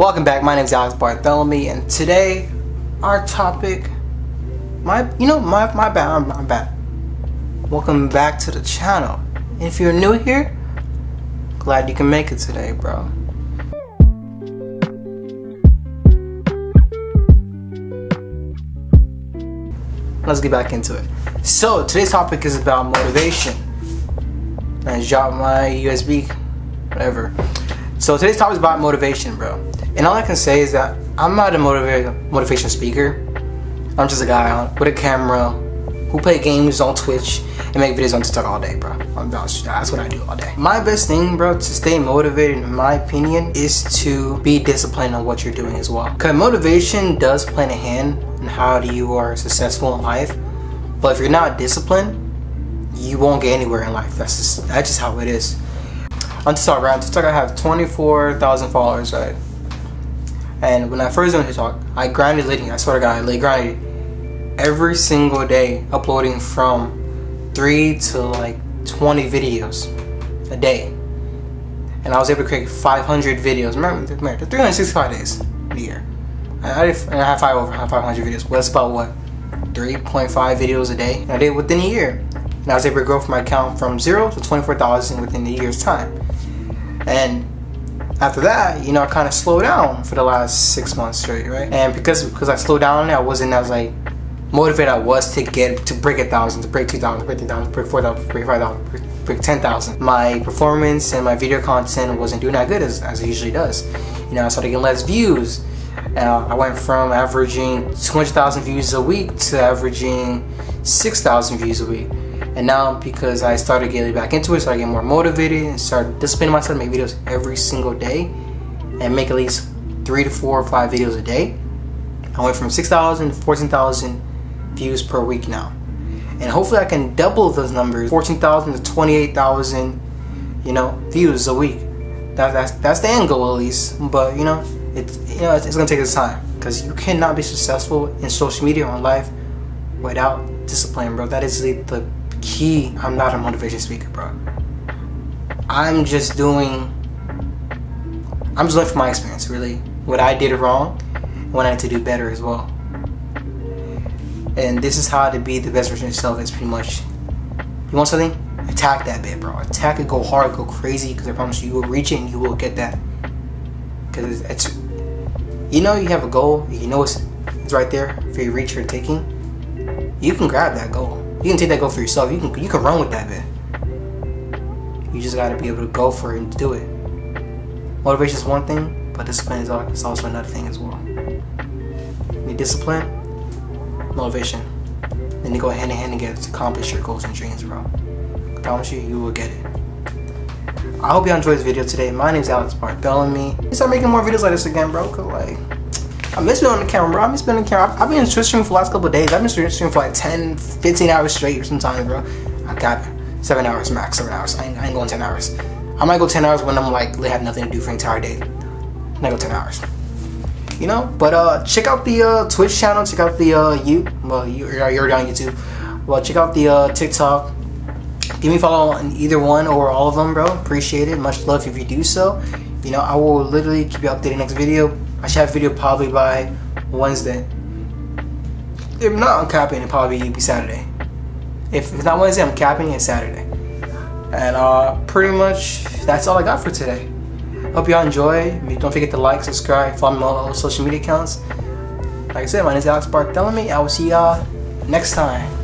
Welcome back. My name is Alex Barthelemy, and today our topic, my you know my my bad I'm not bad. Welcome back to the channel. If you're new here, glad you can make it today, bro. Let's get back into it. So today's topic is about motivation. I dropped my USB, whatever. So today's topic is about motivation, bro. And all I can say is that I'm not a motiva- motivation speaker. I'm just a guy on, with a camera who play games on Twitch and make videos on TikTok all day, bro. I'm, honest, that's what I do all day. My best thing, bro, to stay motivated, in my opinion, is to be disciplined on what you're doing as well. Cause motivation does play a hand in how you are successful in life. But if you're not disciplined, you won't get anywhere in life. That's just that's just how it is. On TikTok, right? On TikTok, I have 24,000 followers, right? And when I first went to TikTok, I grinded lately. I swear to God, I like grinded every single day, uploading from three to like 20 videos a day. And I was able to create 500 videos. Remember, remember 365 days a year. I, I have five over 500 videos. Well, that's about what 3.5 videos a day. And I did within a year. And I was able to grow from my account from zero to 24,000 within a year's time. And after that, you know, I kind of slowed down for the last six months straight, right? And because because I slowed down, I wasn't as like motivated I was to get to break a thousand, to break two thousand, break three thousand, break four thousand, break five thousand, break, break ten thousand. My performance and my video content wasn't doing that good as, as it usually does. You know, I started getting less views. Uh, I went from averaging 200,000 views a week to averaging 6,000 views a week. And now, because I started getting back into it, so I get more motivated and start disciplining myself to make videos every single day and make at least three to four or five videos a day. I went from 6,000 to 14,000 views per week now. And hopefully I can double those numbers, 14,000 to 28,000, you know, views a week. That, that's, that's the end goal at least. But, you know, it's, you know, it's, it's gonna take its time. Because you cannot be successful in social media or in life without discipline, bro. That is the, the key. I'm not a motivation speaker, bro. I'm just doing, I'm just looking from my experience, really. What I did wrong, what I need to do better as well. And this is how to be the best version of yourself. Is pretty much, you want something? Attack that bit, bro. Attack it, go hard, go crazy. Because I promise you, you will reach it and you will get that. Because it's, it's, you know, you have a goal. You know it's, it's right there for you to reach your taking. You can grab that goal. You can take that goal for yourself. You can you can run with that man. You just gotta be able to go for it and do it. Motivation is one thing, but discipline is also another thing as well. You need discipline, motivation. Then you go hand in hand together to accomplish your goals and dreams, bro. I promise you, you will get it. I hope you enjoyed this video today. My name is Alex Barthelemy. Start making more videos like this again, bro. Cause like I miss being on the camera, bro. I miss being on the camera. I've been Twitch streaming for the last couple of days. I've been streaming for like 10, 15 hours straight or sometimes, bro. I got seven hours max, seven hours. I ain't, I ain't going 10 hours. I might go 10 hours when I'm like, they have nothing to do for the entire day. I go 10 hours. You know, but uh, check out the uh, Twitch channel. Check out the uh, you. Well, you, you're already on YouTube. Well, check out the uh, TikTok. Give me follow on either one or all of them, bro. Appreciate it. Much love if you do so. You know, I will literally keep you updated next video. I should have video probably by Wednesday. If not, I'm capping. It'll probably be Saturday. If it's not Wednesday, I'm capping. it Saturday. And uh, pretty much that's all I got for today. Hope y'all enjoy. Don't forget to like, subscribe, follow me on all social media accounts. Like I said, my name is Alex Barthelemy. I will see y'all next time.